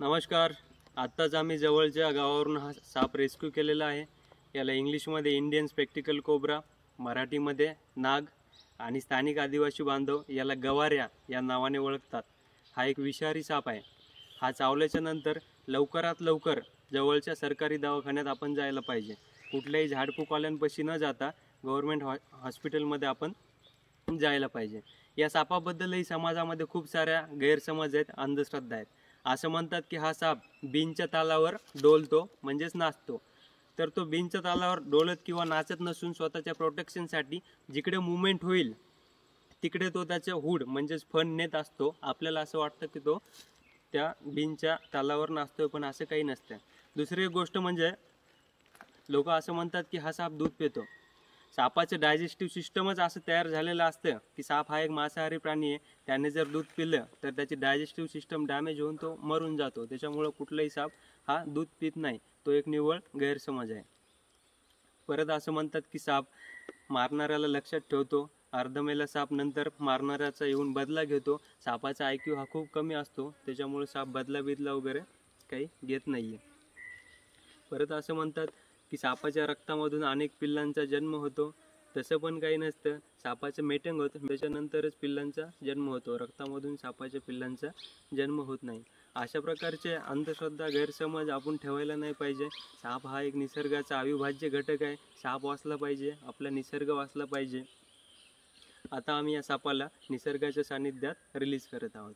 नमस्कार. आत्ताच आम्ही जवळच्या गावावरून हा साप रेस्क्यू केलेला आहे. याला इंग्लिशमध्ये इंडियन स्पेक्टिकल कोब्रा मराठीमध्ये नाग आणि स्थानिक आदिवासी बांधव याला गवाऱ्या या नावाने ओळखतात. हा एक विषारी साप आहे. हा चावल्याच्या नंतर लवकरात लवकर जवळच्या सरकारी दवाखान्यात आपण जायला पाहिजे. कुठल्याही झाडफूकवाल्यांपाशी न जाता गव्हर्मेंट हॉ हॉस्पिटलमध्ये आपण जायला पाहिजे. या सापाबद्दलही समाजामध्ये खूप साऱ्या गैरसमज आहेत अंधश्रद्धा आहेत. असं म्हणतात की हा साप बिनच्या तालावर डोलतो म्हणजेच नाचतो. तर तो बिनच्या तालावर डोलत किंवा नाचत नसून स्वतःच्या प्रोटेक्शनसाठी जिकडे मुवमेंट होईल तिकडे तो त्याचे हुड म्हणजेच फन नेत असतो. आपल्याला असं वाटतं की तो त्या बिनच्या तालावर नाचतोय पण असं काही नसतं. दुसरी एक गोष्ट म्हणजे लोक असं म्हणतात की हा साप दूध पितो. सापाचं डायजेस्टिव्ह सिस्टमच असं तयार झालेलं असतं की साप हा एक मांसाहारी प्राणी आहे. त्याने जर दूध पिलं तर त्याची डायजेस्टिव्ह सिस्टम डॅमेज होऊन तो मरून जातो. त्याच्यामुळं कुठलाही साप हा दूध पित नाही. तो एक निव्वळ गैरसमज आहे. परत असं म्हणतात की साप मारणाऱ्याला लक्षात ठेवतो. अर्धमेला साप नंतर मारणाऱ्याचा येऊन बदला घेतो. सापाचा आय क्यू हा खूप कमी असतो. त्याच्यामुळे साप बदला बिदला वगैरे काही घेत नाही आहे परत असं म्हणतात की सापाच्या रक्तामधून अनेक पिल्लांचा जन्म होतो. तसं पण काही नसतं. सापाचं मेटिंग होतं. त्याच्यानंतरच पिल्लांचा जन्म होतो. रक्तामधून सापाच्या पिल्लांचा जन्म होत नाही. अशा प्रकारचे अंधश्रद्धा गैरसमज आपण ठेवायला नाही पाहिजे. साप हा एक निसर्गाचा अविभाज्य घटक आहे. साप वाचला पाहिजे. आपला निसर्ग वाचला पाहिजे. आता आम्ही या सापाला निसर्गाच्या सानिध्यात रिलीज करत आहोत.